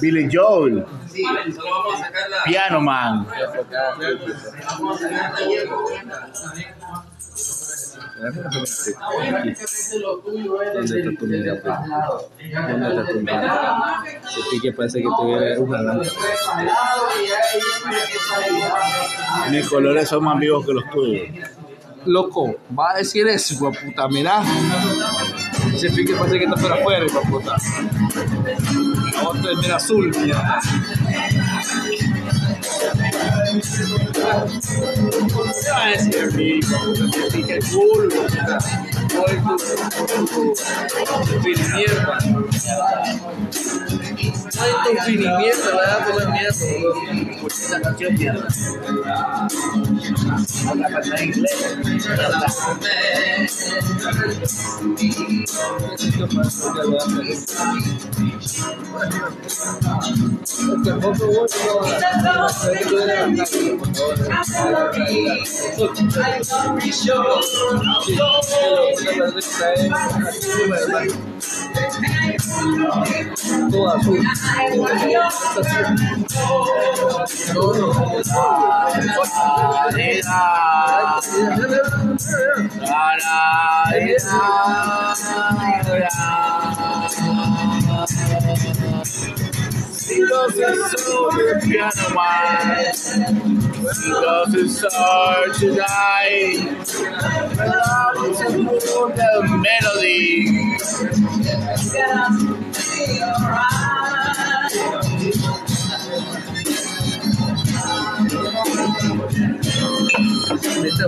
Billy Joel. Piano Man. ¿Dónde está tu mira, pues? ¿Dónde está tu mira? Se pique parece que tuviera una lámpara. Mis colores son más vivos que los tuyos. Loco, va a decir eso, puta, mirá. Se pique parece que está fuera afuera, hijo puta. A vos te mira azul, mierda. El culo. Oye, tu fini mierda, ¿verdad? Por la boludo. food. No. Because it's so. Because it's hard to die. Melody. A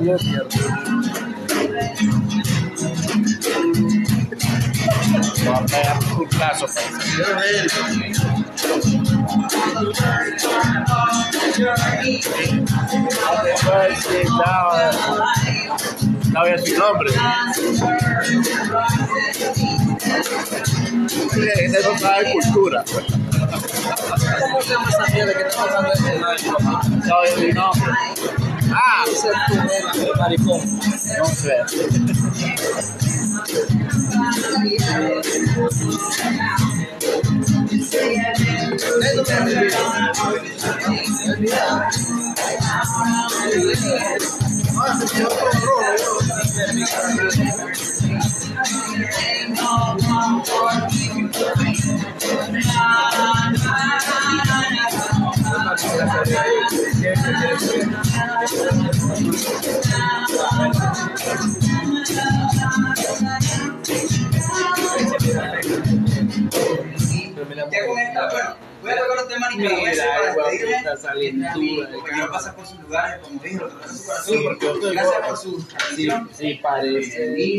pegar un ver. No voy a decir nombre. Eso no cultura. ¿Cómo se llama esa mierda que está pasando en el nombre. Ah, Ese es tu nena, maricón. no sé. Ya con esta, bueno, voy a tocar un tema ni Mira, para despedirme. Porque no pasa por sus lugares, como dijo, lo que pasa por Sí, porque yo Gracias por su Sí, sí, parece.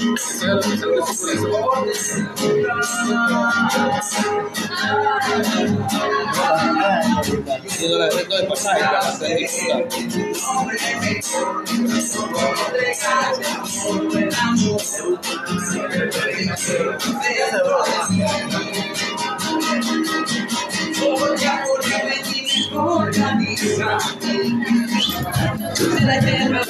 Yo la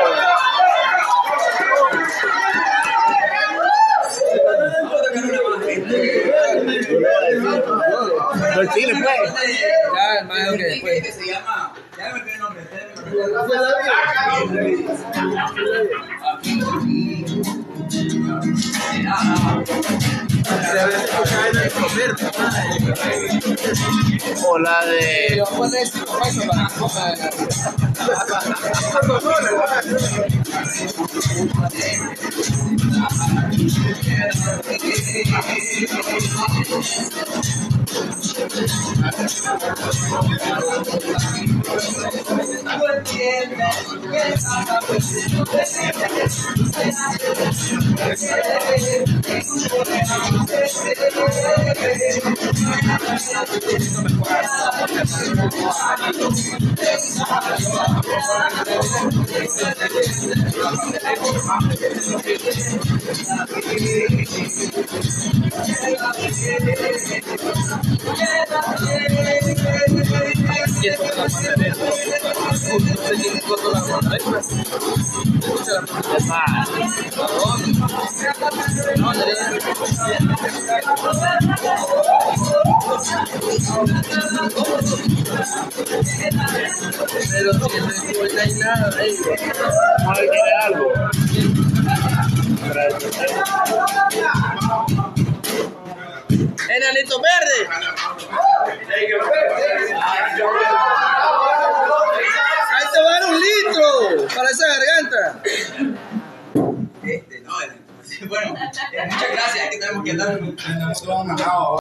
güey. De. Es más. Pero no hay nada ahí. No le quiere algo. Enanito verde. Ahí te va a dar un litro para esa garganta. Este, no, bueno, muchas gracias, que tenemos que dar.